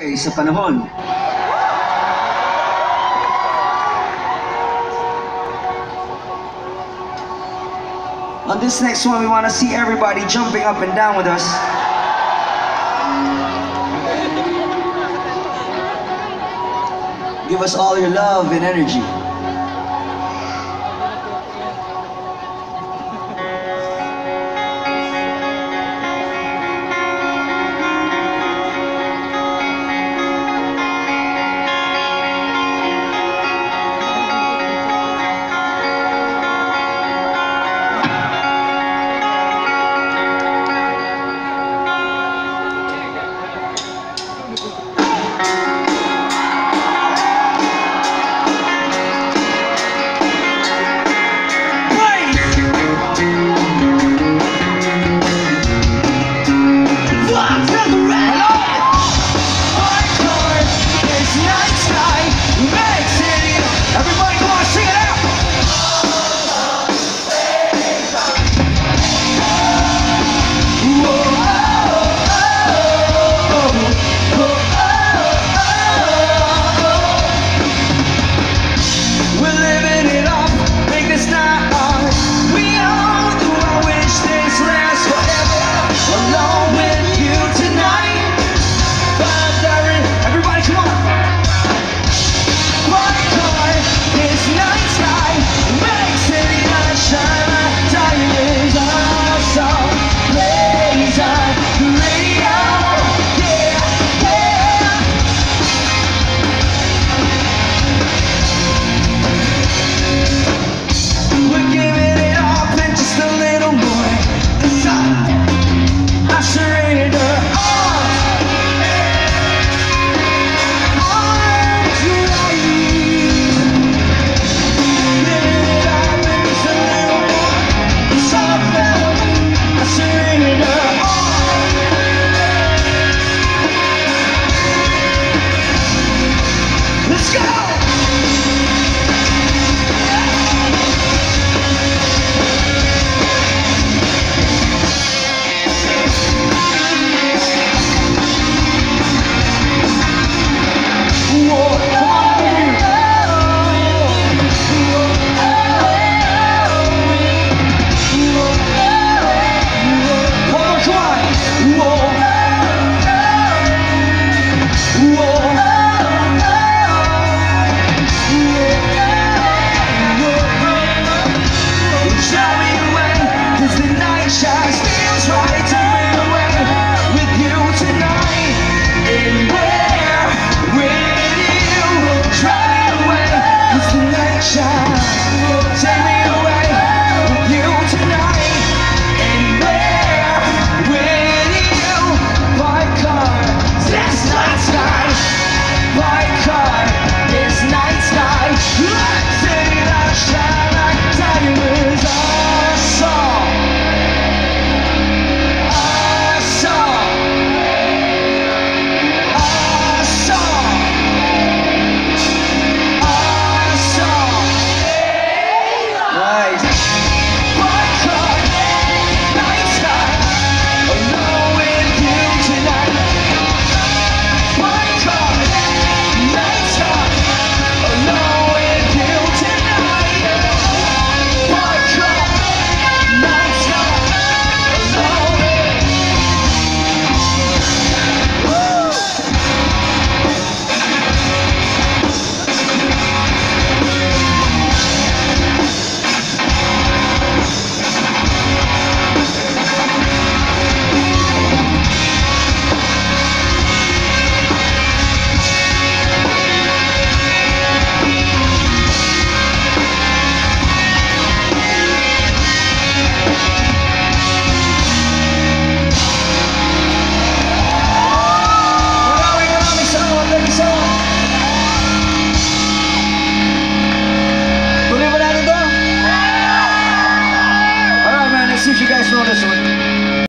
Okay, sa panahon. On this next one, we want to see everybody jumping up and down with us. Give us all your love and energy.